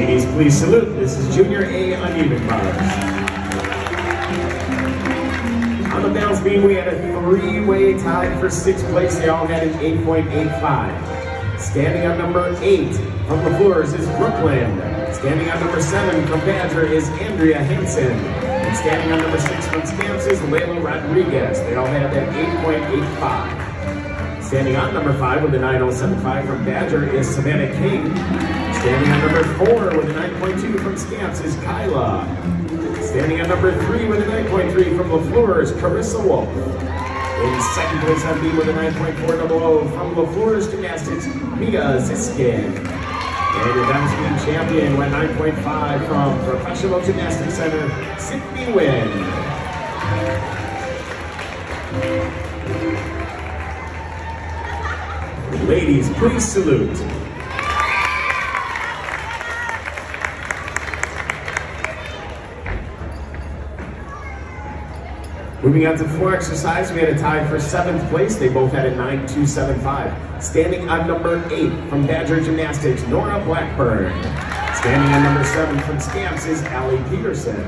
Ladies, please salute. This is Junior A uneven bars. On the balance beam, we had a three-way tie for sixth place. They all had an 8.85. Standing on number eight from LaFleur's is Brooklyn. Standing on number seven from Badger is Andrea Henson. And standing on number six from Scamps is Layla Rodriguez. They all had that 8.85. Standing on number five with a 9.075 from Badger is Savannah King. From Scamps is Kyla. Standing at number three with a 9.3 from LaFleur is Carissa Wolf. In second place on B with a 9.400 from LaFleur's Gymnastics, Mia Ziskin. And balance beam champion with 9.5 from Professional Gymnastics Center, Sydney Nguyen. Ladies, please salute. Moving on to floor exercise, we had a tie for seventh place. They both had a 9.275. Standing on number eight from Badger Gymnastics, Nora Blackburn. Standing on number seven from Scamps is Allie Peterson.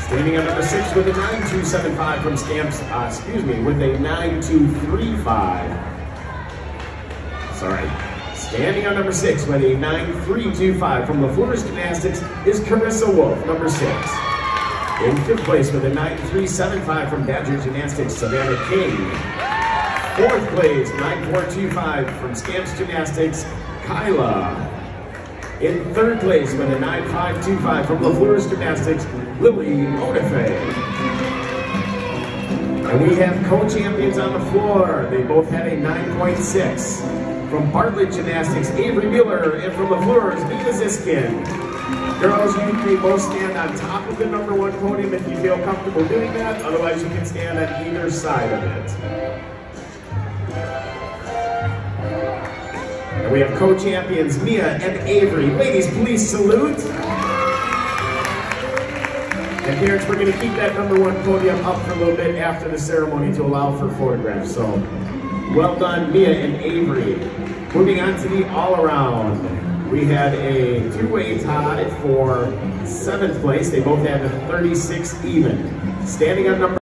Standing on number six with a 9.275 from Scamps, uh, excuse me, with a 9.235 sorry. Standing on number six with a 9.325 from the LaFleur's Gymnastics is Carissa Wolf, number six. In fifth place with a 9.375 from Badger Gymnastics, Savannah King. Fourth place, 9.425 from Scamps Gymnastics, Kyla. In third place with a 9.525 from LaFleur's Gymnastics, Lily Odafe. And we have co-champions on the floor. They both had a 9.6. From Bartlett Gymnastics, Avery Mueller, and from LaFleur's, Mika Ziskin. Girls, you may both stand on top of the number one podium if you feel comfortable doing that. Otherwise, you can stand on either side of it. And we have co-champions Mia and Avery. Ladies, please salute. And parents, we're going to keep that number one podium up for a little bit after the ceremony to allow for photographs. So well done, Mia and Avery. Moving on to the all-around. We had a two-way tie for seventh place. They both had a 36 even. Standing on number